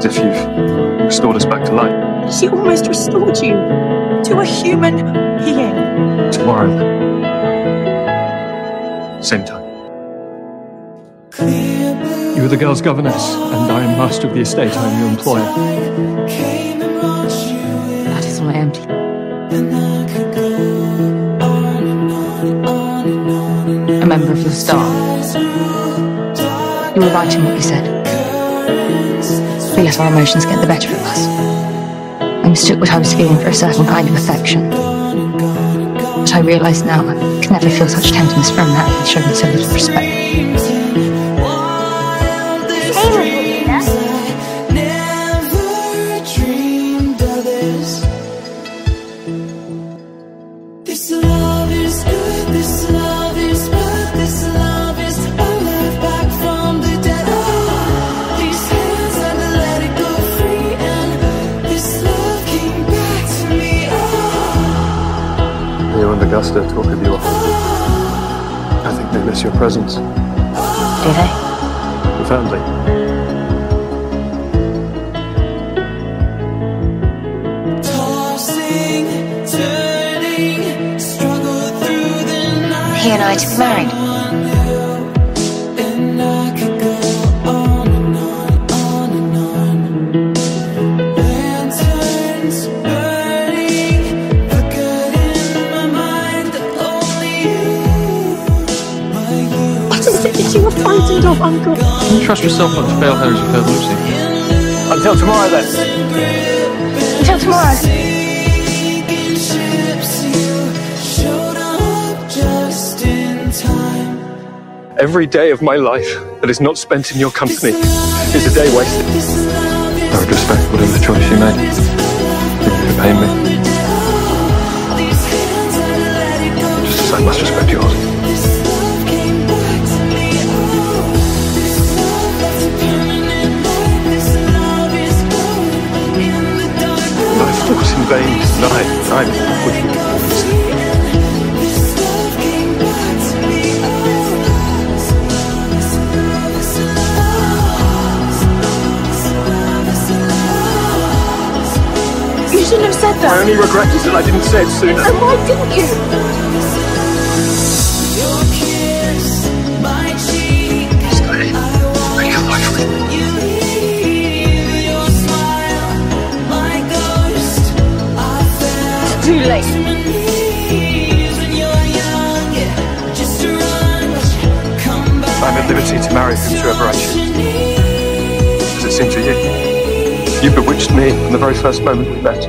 As if you've restored us back to life. She almost restored you to a human being. Tomorrow, same time. You are the girl's governess, and I am master of the estate. I am your employer. That is all empty. A member of your staff. You were right in what you said. We let our emotions get the better of us. I mistook what I was feeling for a certain kind of affection. But I realise now I can never feel such tenderness for a man who showed me so little respect. Augusta talk of you often. I think they miss your presence. Do they? Profoundly. tossing, turning, struggle through the night. He and I to be married. You. What is it that you were frightened of, Uncle? You trust yourself not to fail her as you failed Lucy. Until tomorrow, then. Until tomorrow. Sinking ships, you showed up just in time. Every day of my life that is not spent in your company is a day wasted. This love is I would respect whatever choice you made. Even if it pained me. Love, this love. You shouldn't have said My that. only regret is that I didn't say it sooner. And why didn't you? Come back. I'm at liberty to marry whomsoever I choose. Does it seem to you? You bewitched me from the very first moment we met.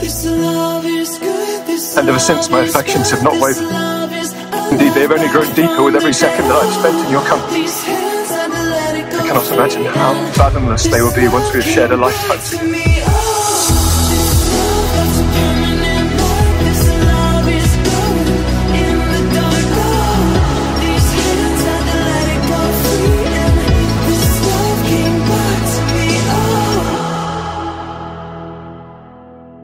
This love is And ever since, my affections have not wavered. Indeed, they have only grown deeper with every second that I've spent in your company. These hands had to let it go I cannot imagine how fathomless they will be once we have shared a lifetime together. me.